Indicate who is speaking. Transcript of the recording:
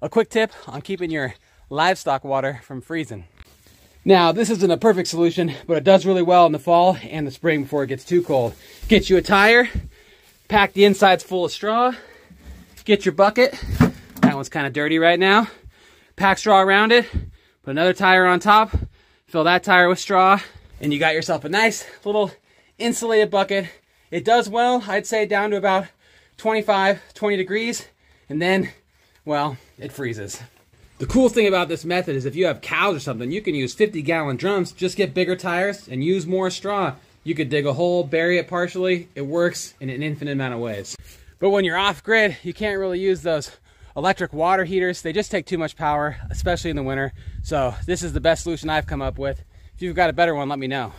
Speaker 1: a quick tip on keeping your livestock water from freezing. Now, this isn't a perfect solution, but it does really well in the fall and the spring before it gets too cold. Get you a tire, pack the insides full of straw, get your bucket. That one's kind of dirty right now. Pack straw around it, put another tire on top, fill that tire with straw, and you got yourself a nice little insulated bucket. It does well, I'd say down to about 25, 20 degrees, and then, well, it freezes. The cool thing about this method is if you have cows or something, you can use 50 gallon drums, just get bigger tires and use more straw. You could dig a hole, bury it partially. It works in an infinite amount of ways. But when you're off grid, you can't really use those electric water heaters. They just take too much power, especially in the winter. So this is the best solution I've come up with. If you've got a better one, let me know.